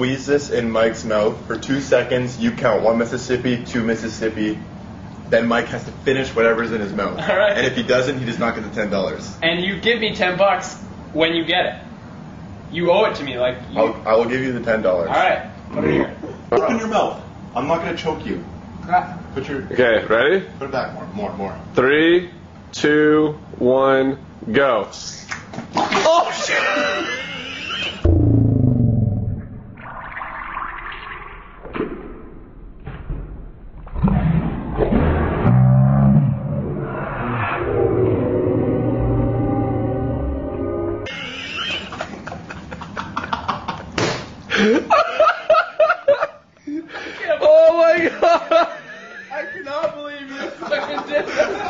Squeeze this in Mike's mouth for two seconds. You count one Mississippi, two Mississippi. Then Mike has to finish whatever's in his mouth. All right. And if he doesn't, he does not get the ten dollars. And you give me ten bucks when you get it. You owe it to me, like. You, I'll, I will give you the ten dollars. all right. Put it here. Open your mouth. I'm not gonna choke you. Put your Okay, ready? put it back more, more, more. Three, two, one, go. Oh shit! Oh my god! I cannot believe you fucking did that.